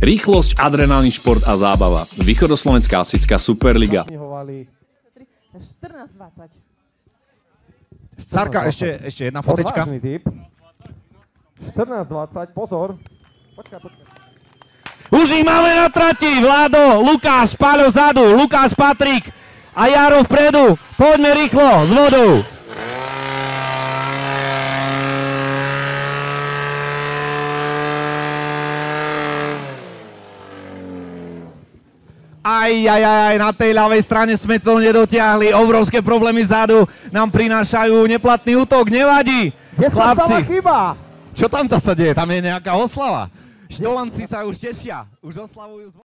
Rýchlosť, adrenálny šport a zábava. Východoslovenská asická Superliga. Knihovali 14-20. Sarka, ešte, ešte jedna fotečka. Odvážny typ. 14-20, pozor. Počkaj, počkaj. Už ich máme na trati, Vlado, Lukáš, Paľo zadu, Lukáš, Patrik a Jaro vpredu. Poďme rýchlo, s vodou. Aj, aj, aj, aj, na tej ľavej strane sme to nedotiahli. Obrovské problémy vzadu nám prinášajú neplatný útok. Nevadí. Kde sa stala Chlapci, chyba? čo tam to sa deje? Tam je nejaká oslava. Štolanci sa už tešia. Už oslavujú.